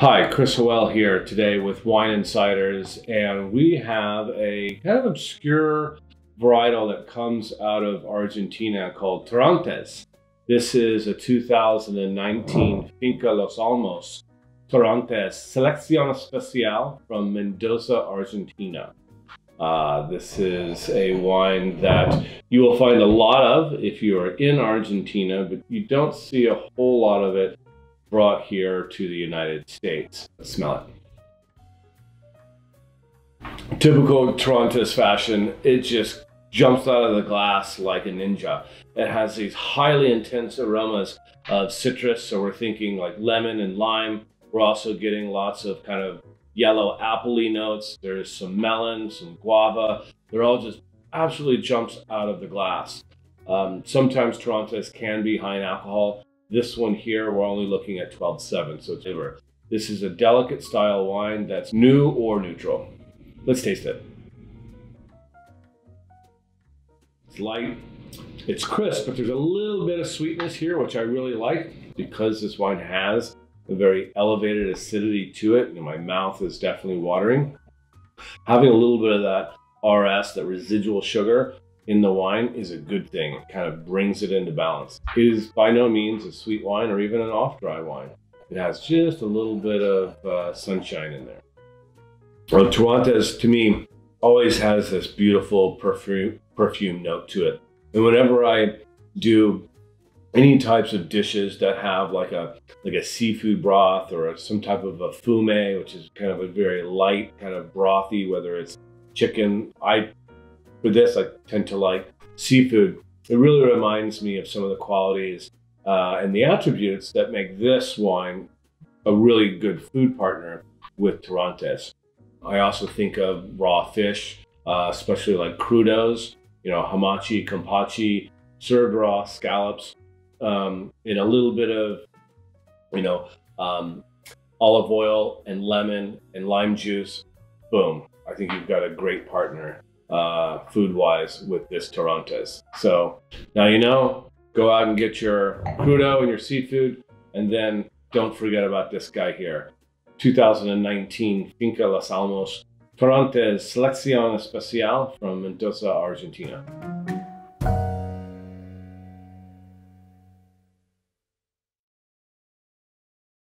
Hi, Chris Howell here today with Wine Insiders, and we have a kind of obscure varietal that comes out of Argentina called Torrontés. This is a 2019 Finca Los Olmos Torrontés Selección Especial from Mendoza, Argentina. Uh, this is a wine that you will find a lot of if you are in Argentina, but you don't see a whole lot of it brought here to the United States. Let's smell it. Typical Torrontés fashion, it just jumps out of the glass like a ninja. It has these highly intense aromas of citrus, so we're thinking like lemon and lime. We're also getting lots of kind of yellow appley notes. There's some melon, some guava. They're all just absolutely jumps out of the glass. Um, sometimes Torrontés can be high in alcohol. This one here, we're only looking at 12.7, so it's liver. This is a delicate style wine that's new or neutral. Let's taste it. It's light, it's crisp, but there's a little bit of sweetness here, which I really like because this wine has a very elevated acidity to it. And my mouth is definitely watering. Having a little bit of that RS, that residual sugar, in the wine is a good thing. It kind of brings it into balance. It is by no means a sweet wine or even an off-dry wine. It has just a little bit of uh, sunshine in there. Well, Torrontés, to me, always has this beautiful perfume, perfume note to it. And whenever I do any types of dishes that have like a like a seafood broth or some type of a fumet, which is kind of a very light, kind of brothy, whether it's chicken, I for this, I tend to like seafood. It really reminds me of some of the qualities uh, and the attributes that make this wine a really good food partner with Torrontés. I also think of raw fish, uh, especially like crudos, you know, hamachi, kampachi, served raw scallops, um, and a little bit of, you know, um, olive oil and lemon and lime juice. Boom. I think you've got a great partner uh, food wise with this Torrontés. So now you know, go out and get your crudo and your seafood, and then don't forget about this guy here. 2019 Finca Los Olmos Torrontés Selección Especial from Mendoza, Argentina.